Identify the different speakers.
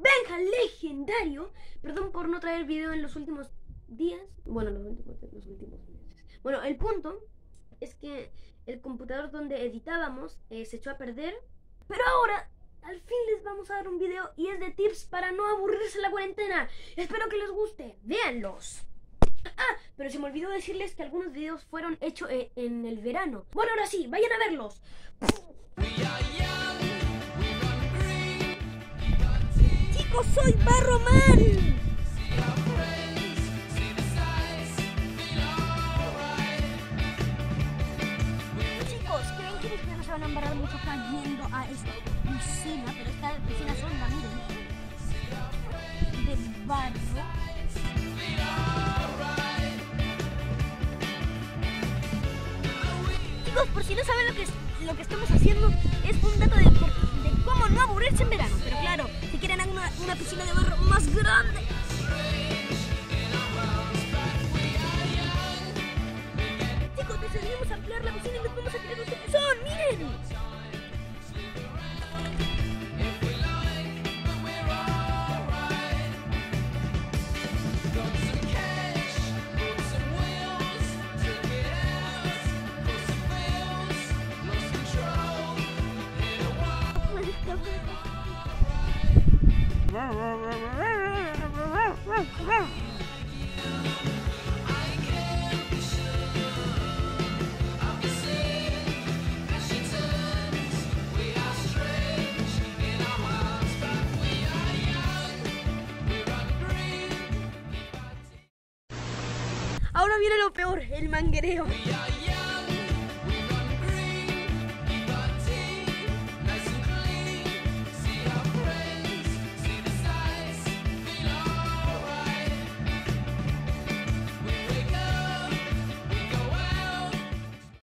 Speaker 1: Benja Legendario. Perdón por no traer video en los últimos días. Bueno, los últimos, los últimos meses. Bueno, el punto es que el computador donde editábamos eh, se echó a perder. Pero ahora, al fin les vamos a dar un video y es de tips para no aburrirse la cuarentena. Espero que les guste. Véanlos. Ah, pero se me olvidó decirles que algunos videos fueron hechos eh, en el verano. Bueno, ahora sí, vayan a verlos. Chicos, soy Barroman. Chicos, ¿creen que mis piernas se van a embarrar mucho cayendo a esta piscina? Pero esta piscina es honda, miren. De barro. Chicos, por si no saben lo que, lo que estamos haciendo, es un dato de, de cómo no aburrirse en verano. Pero claro, una, una piscina de barro más grande. Ahora viene lo peor, el manguereo.